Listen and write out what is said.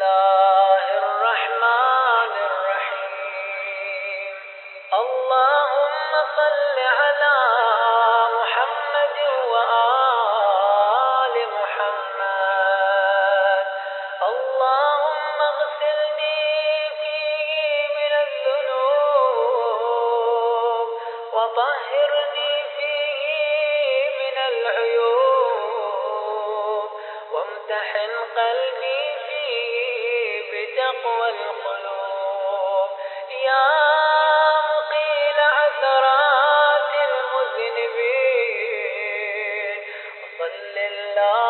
الله الرحمن الرحيم. اللهم صل على محمد وآل محمد. اللهم اغسلني فيه من الذنوب وطهرني فيه من العيوب. وامتحن قلبي والقلوب. يا مقيل عثرات المذنبين. صل الله